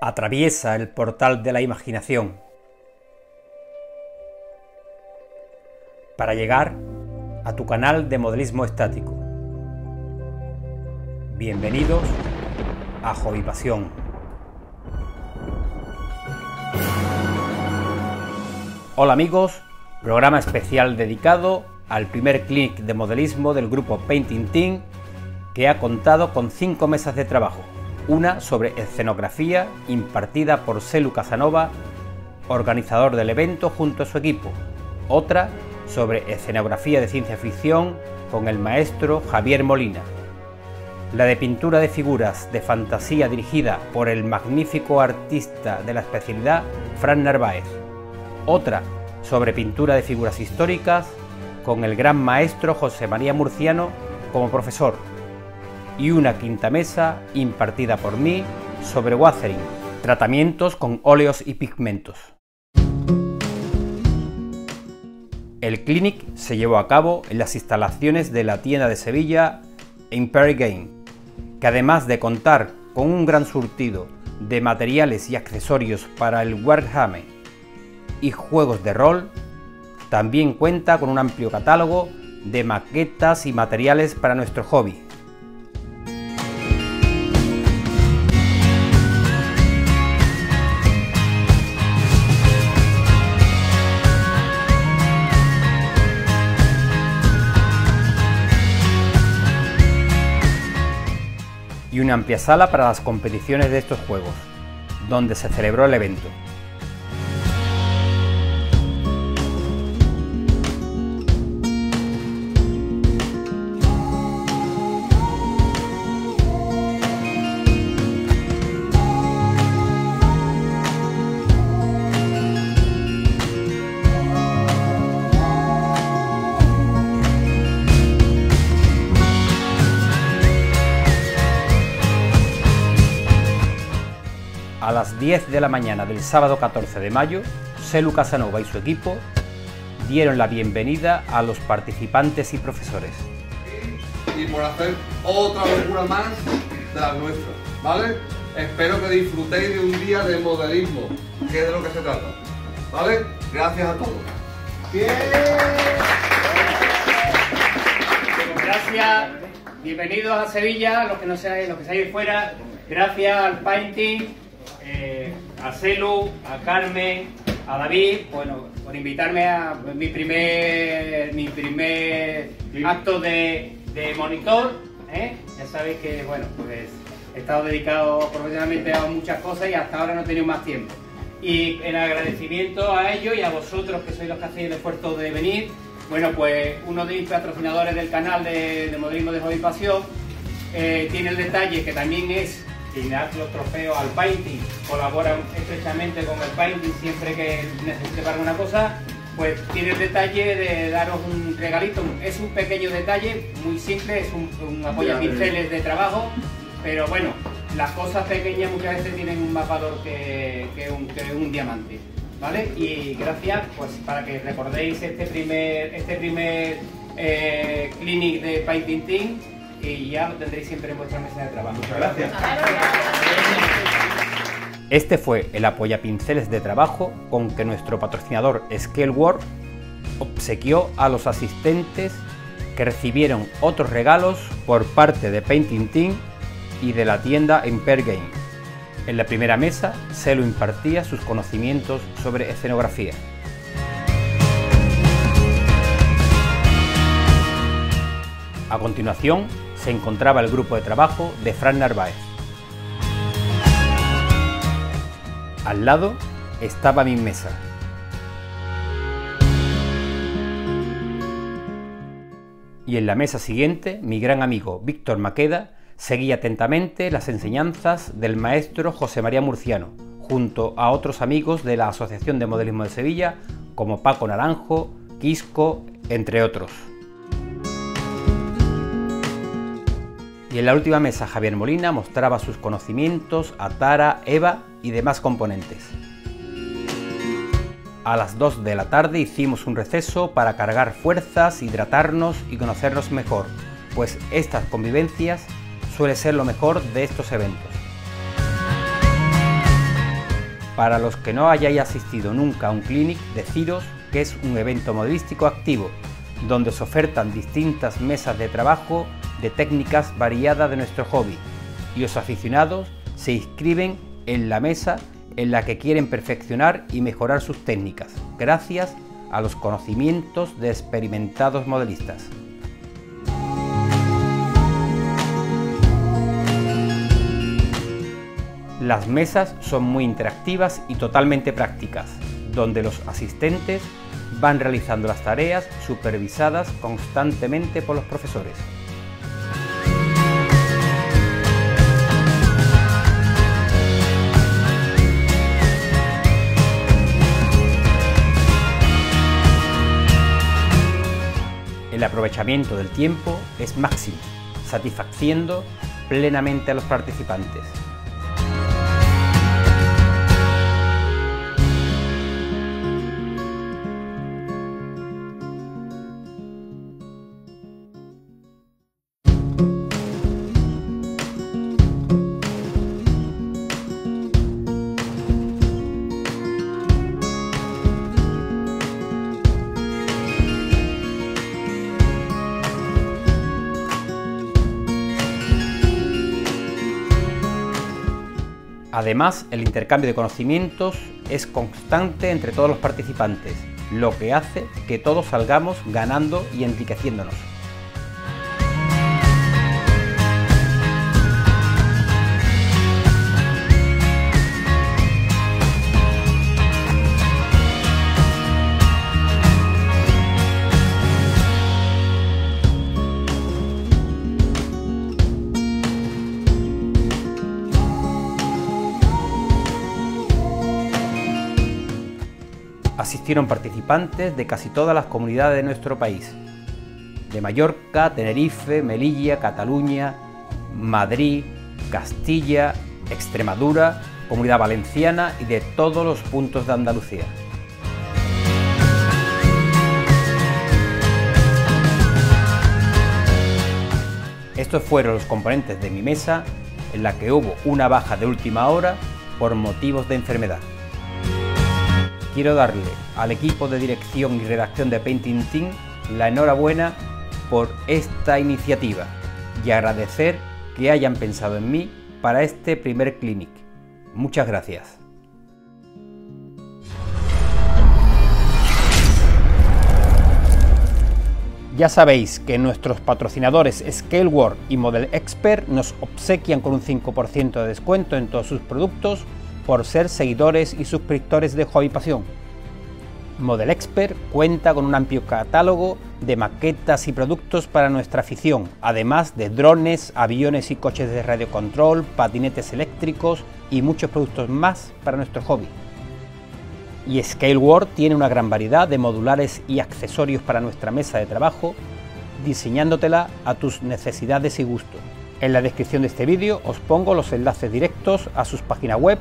Atraviesa el portal de la imaginación para llegar a tu canal de modelismo estático. Bienvenidos a Hobby Pasión. Hola amigos, programa especial dedicado al primer clinic de modelismo del grupo Painting Team que ha contado con cinco mesas de trabajo. Una sobre escenografía impartida por Selu Casanova, organizador del evento junto a su equipo. Otra sobre escenografía de ciencia ficción con el maestro Javier Molina. La de pintura de figuras de fantasía dirigida por el magnífico artista de la especialidad Fran Narváez. Otra sobre pintura de figuras históricas con el gran maestro José María Murciano como profesor y una quinta mesa impartida por mí sobre Wathering, tratamientos con óleos y pigmentos. El clinic se llevó a cabo en las instalaciones de la tienda de Sevilla Imperi Game, que además de contar con un gran surtido de materiales y accesorios para el Warhammer y juegos de rol, también cuenta con un amplio catálogo de maquetas y materiales para nuestro hobby. Una amplia sala para las competiciones de estos juegos, donde se celebró el evento. A las 10 de la mañana del sábado 14 de mayo, Selu Casanova y su equipo dieron la bienvenida a los participantes y profesores. Y por hacer otra locura más de las nuestras, ¿vale? Espero que disfrutéis de un día de modelismo, que es de lo que se trata, ¿vale? Gracias a todos. Bien. Gracias, bienvenidos a Sevilla, los que no seáis, los que seáis de fuera. Gracias al Painting, a Celu, a Carmen, a David, bueno, por invitarme a mi primer, mi primer acto de, de monitor. ¿eh? Ya sabéis que, bueno, pues he estado dedicado profesionalmente a muchas cosas y hasta ahora no he tenido más tiempo. Y en agradecimiento a ellos y a vosotros que sois los que hacéis el esfuerzo de venir, bueno, pues uno de mis patrocinadores del canal de, de modelismo de Hobby Pasión eh, tiene el detalle que también es hace los trofeos al painting, colabora estrechamente con el painting siempre que necesite para alguna cosa, pues tiene el detalle de daros un regalito. Es un pequeño detalle, muy simple, es un, un apoya pinceles de trabajo, pero bueno, las cosas pequeñas muchas veces tienen un más valor que, que un, que un diamante. ¿Vale? Y gracias pues para que recordéis este primer, este primer eh, clinic de Painting Team y ya lo tendréis siempre en vuestra mesa de trabajo. Muchas gracias. Este fue el apoyapinceles de trabajo con que nuestro patrocinador Scaleworld obsequió a los asistentes que recibieron otros regalos por parte de Painting Team y de la tienda Imper Game. En la primera mesa se lo impartía sus conocimientos sobre escenografía. A continuación se encontraba el grupo de trabajo de Fran Narváez. Al lado estaba mi mesa. Y en la mesa siguiente, mi gran amigo Víctor Maqueda seguía atentamente las enseñanzas del maestro José María Murciano, junto a otros amigos de la Asociación de Modelismo de Sevilla, como Paco Naranjo, Quisco, entre otros. Y en la última mesa Javier Molina mostraba sus conocimientos a Tara, Eva y demás componentes. A las 2 de la tarde hicimos un receso para cargar fuerzas, hidratarnos y conocernos mejor, pues estas convivencias suele ser lo mejor de estos eventos. Para los que no hayáis asistido nunca a un clinic, deciros que es un evento modelístico activo, donde se ofertan distintas mesas de trabajo de técnicas variadas de nuestro hobby, y los aficionados se inscriben en la mesa en la que quieren perfeccionar y mejorar sus técnicas, gracias a los conocimientos de experimentados modelistas. Las mesas son muy interactivas y totalmente prácticas, donde los asistentes van realizando las tareas supervisadas constantemente por los profesores. El aprovechamiento del tiempo es máximo, satisfaciendo plenamente a los participantes. Además, el intercambio de conocimientos es constante entre todos los participantes, lo que hace que todos salgamos ganando y enriqueciéndonos. Asistieron participantes de casi todas las comunidades de nuestro país, de Mallorca, Tenerife, Melilla, Cataluña, Madrid, Castilla, Extremadura, Comunidad Valenciana y de todos los puntos de Andalucía. Estos fueron los componentes de mi mesa en la que hubo una baja de última hora por motivos de enfermedad. Quiero darle al equipo de dirección y redacción de Painting Team la enhorabuena por esta iniciativa y agradecer que hayan pensado en mí para este primer clinic. Muchas gracias. Ya sabéis que nuestros patrocinadores ScaleWorld y Model Expert nos obsequian con un 5% de descuento en todos sus productos por ser seguidores y suscriptores de Hobby Pasión. Model Expert cuenta con un amplio catálogo de maquetas y productos para nuestra afición, además de drones, aviones y coches de radiocontrol, patinetes eléctricos y muchos productos más para nuestro hobby. Y ScaleWorld tiene una gran variedad de modulares y accesorios para nuestra mesa de trabajo, diseñándotela a tus necesidades y gustos. En la descripción de este vídeo os pongo los enlaces directos a sus páginas web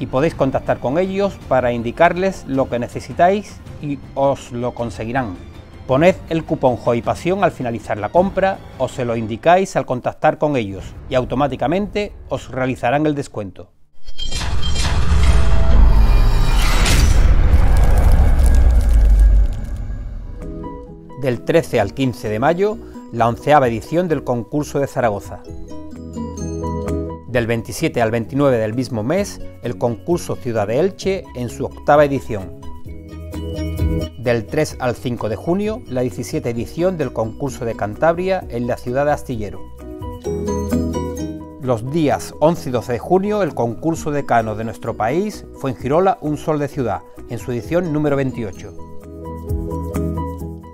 y podéis contactar con ellos para indicarles lo que necesitáis y os lo conseguirán. Poned el cupón JOYPASIÓN al finalizar la compra o se lo indicáis al contactar con ellos y automáticamente os realizarán el descuento. Del 13 al 15 de mayo, la onceava edición del concurso de Zaragoza. Del 27 al 29 del mismo mes, el concurso Ciudad de Elche en su octava edición. Del 3 al 5 de junio, la 17 edición del concurso de Cantabria en la ciudad de Astillero. Los días 11 y 12 de junio, el concurso de Cano de nuestro país fue en Girola Un Sol de Ciudad, en su edición número 28.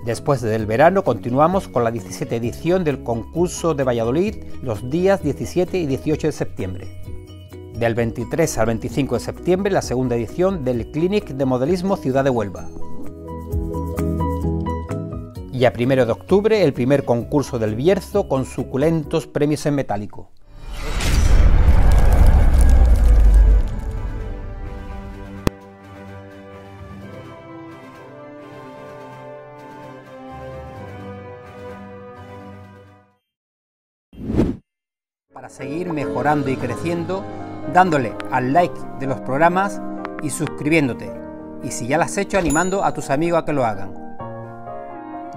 Después del verano continuamos con la 17 edición del concurso de Valladolid los días 17 y 18 de septiembre. Del 23 al 25 de septiembre la segunda edición del Clinic de Modelismo Ciudad de Huelva. Y a 1 de octubre el primer concurso del Bierzo con suculentos premios en metálico. Para seguir mejorando y creciendo, dándole al like de los programas y suscribiéndote. Y si ya lo has hecho, animando a tus amigos a que lo hagan.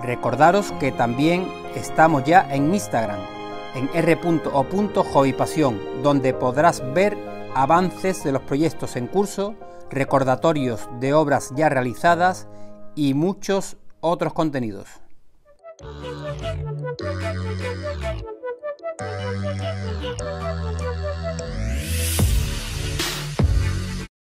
Recordaros que también estamos ya en Instagram, en r.o.hobbypasión, donde podrás ver avances de los proyectos en curso, recordatorios de obras ya realizadas y muchos otros contenidos. Thank you.